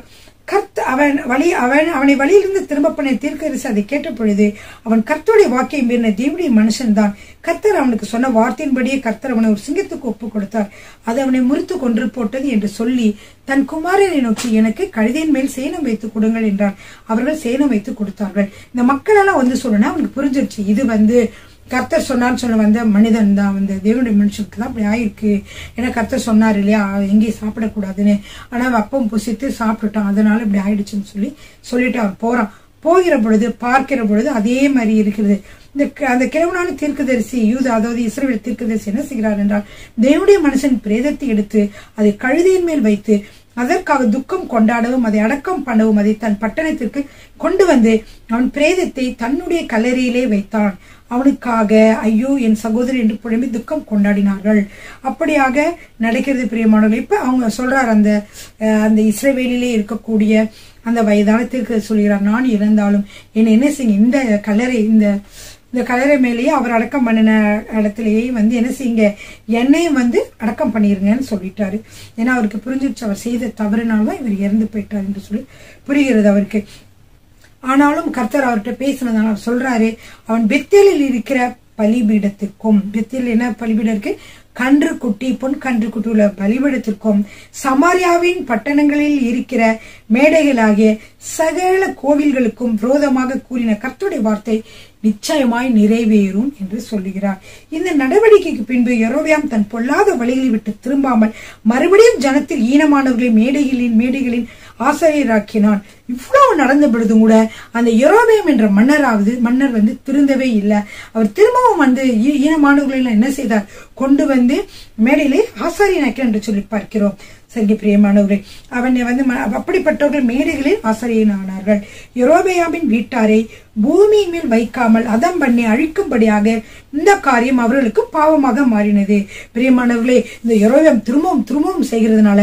கர்த் அவன் வழி அவன் அவனை வழியிலிருந்து திரும்ப பண்ண தீர்க்கரசு அதை கேட்ட பொழுது அவன் கர்த்தருடைய வாக்கை மீறின தேவனுடைய மனுஷன் தான் கர்த்தர் அவனுக்கு சொன்ன வார்த்தையின்படியே கர்த்தர் அவனை ஒரு சிங்கத்துக்கு ஒப்பு கொடுத்தார். அது அவனை முறித்து கொன்று போட்டது என்று சொல்லி தன் குமாரனை நோக்கி எனக்கு கழுதையின் மேல் சேனம் வைத்து கொடுங்கள் என்றார். அவர்கள் சேனம் வைத்து கொடுத்தார்கள். இந்த மக்களெல்லாம் வந்து சொல்லணும் அவனுக்கு புரிஞ்சிருச்சு. இது வந்து கர்த்தர் சொன்னான்னு சொல்ல வந்த மனிதன் தான் வந்து தேவனுடைய மனுஷனுக்கு தான் அப்படி ஆயிருக்கு. ஏன்னா கர்த்தர் சொன்னார் இல்லையா எங்கேயும் சாப்பிடக்கூடாதுன்னு. ஆனா அப்பம் புசித்து சாப்பிட்டுட்டான் அதனால இப்படி ஆயிடுச்சுன்னு சொல்லி சொல்லிட்டு அவன் போறான். போகிற பொழுது பார்க்கிற பொழுது அதே மாதிரி இருக்கிறது. இந்த அந்த கிழவனான தீர்க்கதரிசி யூத அதாவது இஸ்ரேல் தீர்க்கதரிசி என்ன செய்கிறார் என்றால் தேவனுடைய மனுஷன் பிரேதத்தை எடுத்து அதை கழுதையின் மேல் வைத்து அதற்காக துக்கம் கொண்டாடவும் அதை அடக்கம் பண்ணவும் அதை தன் பட்டணத்திற்கு கொண்டு வந்து அவன் பிரேதத்தை தன்னுடைய கல்லறையிலே வைத்தான். அவனுக்காக ஐயோ என் சகோதரி என்று புழம்பி துக்கம் கொண்டாடினார்கள். அப்படியாக நடக்கிறது பிரியமானவர்கள். இப்ப அவங்க சொல்றார் அந்த அந்த இஸ்ரேவேலிலே இருக்கக்கூடிய அந்த வயதானத்திற்கு சொல்கிறார் நான் இறந்தாலும் என்னை என்ன செய்யுங்க? இந்த கல்லறை இந்த இந்த கல்லறை மேலேயே அவர் அடக்கம் பண்ணின இடத்துலயே வந்து என்ன செய்யுங்க? என்னையும் வந்து அடக்கம் பண்ணிருங்கன்னு சொல்லிட்டாரு. ஏன்னா அவருக்கு புரிஞ்சிருச்சு அவர் செய்த தவறுனால்தான் இவர் இறந்து போயிட்டார் என்று சொல்லி புரிகிறது அவருக்கு. ஆனாலும் கர்த்தர் அவர்கிட்ட பேசினதால அவர் சொல்றாரு அவன் பெத்தேலில் இருக்கிற பலிபீடத்திற்கும் பெத்தேல் என்ன பலிபீடம் இருக்கு? கன்று குட்டி பொன் கன்று குட்டி உள்ள பலிபீடத்திற்கும் சமாரியாவின் பட்டணங்களில் இருக்கிற மேடைகளாகிய சகல கோவில்களுக்கும் விரோதமாக கூறின கர்த்துடைய வார்த்தை நிச்சயமாய் நிறைவேறும் என்று சொல்லுகிறார். இந்த நடவடிக்கைக்கு பின்பு எரோவியாம் தன் பொல்லாத வழிகளை விட்டு திரும்பாமல் மறுபடியும் ஜனத்தில் ஈனமானவர்களை மேடைகளின் மேடைகளின் ஆசிரியராக்கினான் இவ்வளவு நடந்த பொழுதும் கூட அந்த யெரொபெயாம் என்ற மன்னராவது மன்னர் வந்து திருந்தவே இல்லை. அவர் திரும்பவும் வந்து ஈ- ஈனமானவர்களை என்ன செய்தார்? கொண்டு வந்து மேடையிலே ஆசாரியனாக்கினார் என்று சொல்லி பார்க்கிறோம். சங்கி பிரியமானவரே அவனை வந்து அப்படிப்பட்டவர்கள் மேடைகளில் ஆசிரியனானார்கள். யெரொபெயாமின் வீட்டாரை பூமியின் மேல் வைக்காமல் அதம் பண்ணி அழிக்கும்படியாக இந்த காரியம் அவர்களுக்கு பாவமாக மாறினது. பிரியமானவர்களே இந்த யுரோபியம் திரும்பவும் திரும்பவும் செய்கிறதுனால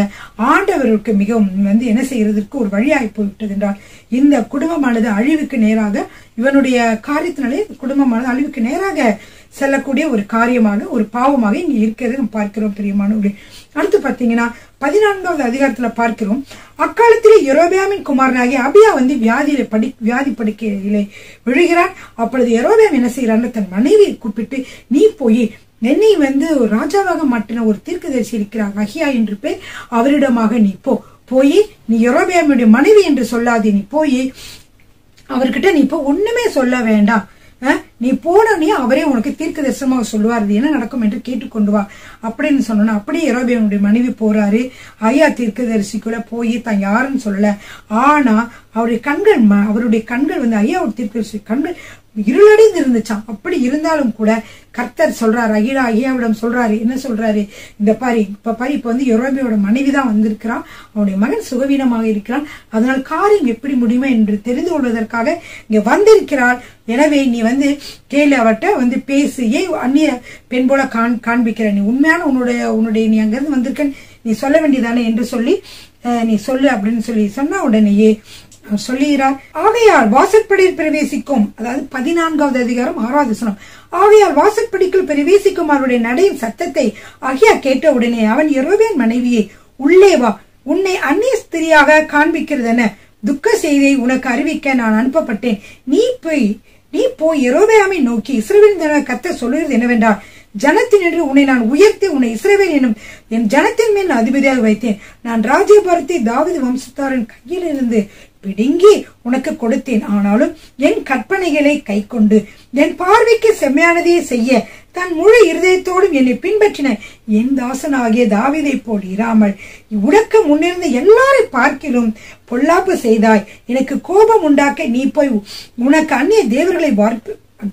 ஆண்டவர்களுக்கு மிகவும் வந்து என்ன செய்கிறதுக்கு ஒரு வழியாய் போய்விட்டது என்றால் இந்த குடும்பமானது அழிவுக்கு நேராக இவனுடைய காரியத்தினாலே குடும்பமானது அழிவுக்கு நேராக செல்லக்கூடிய ஒரு காரியமாக ஒரு பாவமாக இங்க இருக்கிறது நம்ம பார்க்கிறோம் பிரியமானவர்களே அடுத்து பார்த்தீங்கன்னா பதினான்காவது அதிகாரத்துல பார்க்கிறோம். அக்காலத்திலே எரோபியாமின் குமாரனாகி அபியா வந்து வியாதியில படி வியாதி படுக்கையிலே விழுகிறான் அப்பொழுது எரோபியாம் என்ன செய்யறான்னு தன் மனைவியை கூப்பிட்டு நீ போய் என்னை வந்து ஒரு ராஜாவாக மாட்டின ஒரு தீர்க்கதரிசி இருக்கிறார் அஹியா என்று பேர் அவரிடமாக நீ போ. போய் நீ யெரொபெயாமுடைய மனைவி என்று சொல்லாதே நீ போய் அவர்கிட்ட நீ இப்போ ஒண்ணுமே சொல்ல வேண்டாம். நீ போனோடனே அவரே உனக்கு தீர்க்க தரிசனமாக சொல்லுவார் இது என்ன நடக்கும் என்று கேட்டுக்கொண்டு வா. அப்படின்னு சொன்னோன்னா அப்படியே எரோபியனுடைய மனைவி போறாரு. ஐயா தீர்க்க தரிசிக்குள்ள போய் தான் யாருன்னு சொல்லல. ஆனா அவருடைய கண்கள் அவருடைய கண்கள் வந்து ஐயா தீர்க்க தரிசி கண்கள் இருளடைந்து இருந்துச்சான் அப்படி இருந்தாலும் கூட கர்த்தர் சொல்றாரு அகிலா அகியாவிடம் சொல்றாரு என்ன சொல்றாரு? இந்த பாரு இப்ப பாரு இப்ப வந்து யுரோபியோட மனைவி தான் வந்திருக்கிறான். அவனுடைய மகன் சுகவீனமாக இருக்கிறான். அதனால் காரியம் எப்படி முடியுமா என்று தெரிந்து கொள்வதற்காக இங்க வந்திருக்கிறாள். எனவே நீ வந்து கேளு அவட்ட வந்து பேசு. ஏன் அந்நிய பெண் போல காண் காண்பிக்கிற. நீ உண்மையான உன்னுடைய உன்னுடைய நீ அங்கிருந்து வந்திருக்கன்னு நீ சொல்ல வேண்டியதானே என்று சொல்லி நீ சொல்லு அப்படின்னு சொல்லி சொன்னா உடனேயே அவர் சொல்லுகிறார் ஆகையால் வாசற்படியில் பிரவேசிக்கும் அதாவது பதினான்காவது அதிகாரம் ஆறாவது வசனம் ஆகையால் வாசற்படிக்குள் பிரவேசிக்கும் அவருடைய நடையின் சத்தத்தை அகியா கேட்ட உடனே அவன் யெரொபெயாம் மனைவியை உள்ளே வா உன்னை அந்நிய ஸ்திரியாக காண்பிக்கிறதென துக்க செய்தியை உனக்கு அறிவிக்க நான் அனுப்பப்பட்டேன். நீ போய் நீ போய் எரோபயாமை நோக்கி இஸ்ரவேல் கத்த சொல்லுகிறது என்னவென்றால் ஜனத்தினின்று உன்னை நான் உயர்த்தி உன்னை இஸ்ரேவேல் எனும் என் ஜனத்தின் மேல் அதிபதியாக வைத்தேன். நான் ராஜ்யபாரத்தை தாவது வம்சத்தாரின் கையில் இருந்து பிடுங்கி உனக்கு கொடுத்தேன். ஆனாலும் என் கற்பனைகளை கைக்கொண்டு என் பார்வைக்கு செம்மையானதையே செய்ய தன் முழு இருதயத்தோடும் என்னை பின்பற்றின என் தாசனாகிய தாவிதை போல் இராமல் உனக்கு முன்னிருந்த எல்லாரை பார்க்கிலும் பொல்லாப்பு செய்தாய். எனக்கு கோபம் உண்டாக்க நீ போய் உனக்கு அந்நிய தேவர்களை வார்ப்பு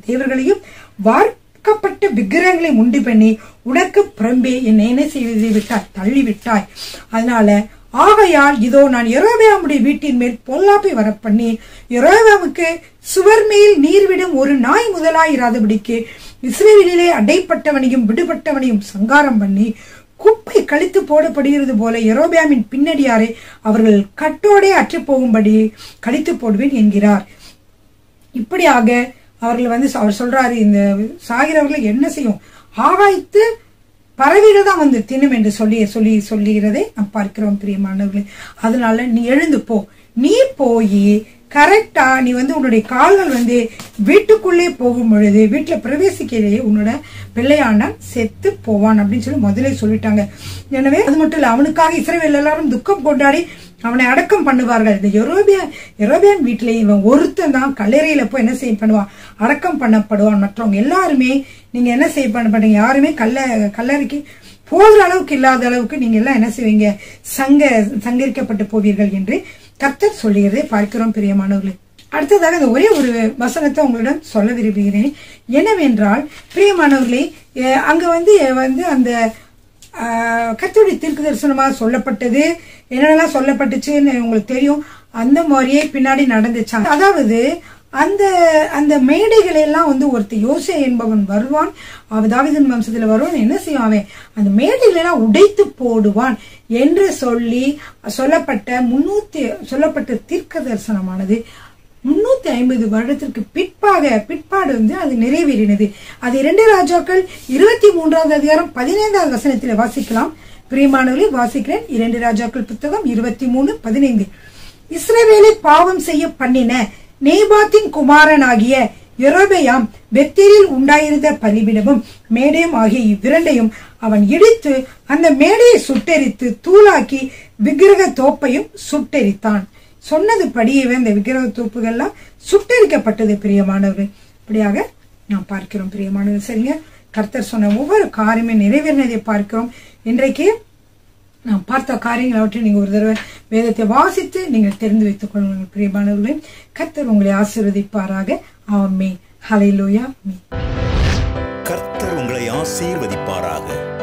தேவர்களையும் வார்க்கப்பட்ட விக்கிரகங்களை உண்டு பண்ணி உனக்கு புறம்பே என்னை என்ன செய்து விட்டாய்? தள்ளிவிட்டாய். அதனால ஆகையால் இதோ நான் எரோபியாமுடைய வீட்டின் மேல் பொல்லாப்பை வரப்பண்ணி எரோபியாமுக்கு சுவர் மேல் நீர்விடும் ஒரு நாய் முதலாயிராதபடிக்கு இஸ்ரேலிலே அடைப்பட்டவனையும் விடுபட்டவனையும் சங்காரம் பண்ணி குப்பை கழித்து போடப்படுகிறது போல எரோபியாமின் பின்னடியாரை அவர்கள் கட்டோடே அற்று போகும்படி கழித்து போடுவேன் என்கிறார். இப்படியாக அவர்கள் வந்து அவர் சொல்றாரு இந்த சாகிறவர்களை என்ன செய்யும்? ஆகாய்த்து பறவைகள் தான் வந்து தின்னும் என்று சொல்லி சொல்லி சொல்லுகிறதை நாம் பார்க்கிறோம் பிரியமானவர்களே. அதனால நீ எழுந்து போ. நீ போய் கரெக்டா நீ வந்து உன்னுடைய கால்கள் வந்து வீட்டுக்குள்ளே போகும் பொழுது வீட்டில் பிரவேசிக்கிறதே உன்னோட பிள்ளையாண்டான் செத்து போவான் அப்படின்னு சொல்லி முதலே சொல்லிட்டாங்க. எனவே அது மட்டும் இல்லை அவனுக்காக இஸ்ரேல் எல்லாரும் துக்கம் கொண்டாடி அவனை அடக்கம் பண்ணுவார்கள். இந்த எரோபியா எரோபியான் வீட்டிலே இவன் ஒருத்தன் தான் கல்லறையில போய் என்ன செய்ய பண்ணுவான்? அடக்கம் பண்ணப்படுவான் மற்றவங்க. எல்லாருமே நீங்க என்ன செய்ய பண்ண யாருமே கல்ல கல்லறைக்கு போகிற அளவுக்கு இல்லாத அளவுக்கு நீங்க எல்லாம் என்ன செய்வீங்க? சங்க சங்கரிக்கப்பட்டு போவீர்கள் என்று கர்த்தர் சொல்லுகிறதை பார்க்கிறோம் பிரியமானவர்களே. அடுத்ததாக இந்த ஒரே ஒரு வசனத்தை உங்களிடம் சொல்ல விரும்புகிறேன். என்னவென்றால் பிரியமானவர்களே அங்கே அங்க வந்து வந்து அந்த ஆஹ் கர்த்தருடைய தரிசனமாக சொல்லப்பட்டது. என்னென்னலாம் சொல்லப்பட்டுச்சுன்னு உங்களுக்கு தெரியும். அந்த மாதிரியே பின்னாடி நடந்துச்சாங்க அதாவது அந்த அந்த மேடைகள் எல்லாம் வந்து ஒருத்தர் யோசை என்பவன் வருவான். அவன் தாவிதன் வம்சத்துல வருவான். என்ன செய்வான் அவன் அந்த மேடைகள் எல்லாம் உடைத்து போடுவான் என்று சொல்லி சொல்லப்பட்ட முன்னூத்தி சொல்லப்பட்ட தீர்க்க தரிசனமானது முன்னூத்தி ஐம்பது வருடத்திற்கு பிற்பாக பிற்பாடு வந்து அது நிறைவேறினது. அது இரண்டு ராஜாக்கள் இருபத்தி மூன்றாவது அதிகாரம் பதினைந்தாவது வசனத்தில் வாசிக்கலாம். பிரியமானவர்களே வாசிக்கிறேன். இரண்டு ராஜாக்கள் புத்தகம் இருபத்தி மூணு பதினைந்து. இஸ்ரேவேலை பாவம் செய்ய பண்ணின நேபாத்தின் குமாரனாகிய இரவையாம் பெத்தேலில் உண்டாயிருந்த பலிபிடமும் மேடையும் ஆகிய இவ்விரண்டையும் அவன் இடித்து அந்த மேடையை சுட்டெரித்து தூளாக்கி விக்கிரக தோப்பையும் சுட்டெரித்தான். சொன்னதுபடியே இந்த விக்கிரக தோப்புகள்லாம் சுட்டெரிக்கப்பட்டது பிரியமானவர்கள் இப்படியாக நாம் பார்க்கிறோம் பிரியமானவர்கள் சரிங்க. கர்த்தர் சொன்ன ஒவ்வொரு காரியமே நிறைவேறினதை பார்க்கிறோம். இன்றைக்கு நாம் பார்த்த காரியங்கள் அவற்றை நீங்கள் ஒரு தடவை வேதத்தை வாசித்து நீங்கள் தெரிந்து வைத்துக் கொள்ளுங்கள் பிரியமானவர்களே. கர்த்தர் உங்களை ஆசீர்வதிப்பாராக. ஆமே ஹலைலோயா மீ கர்த்தர் உங்களை ஆசீர்வதிப்பாராக.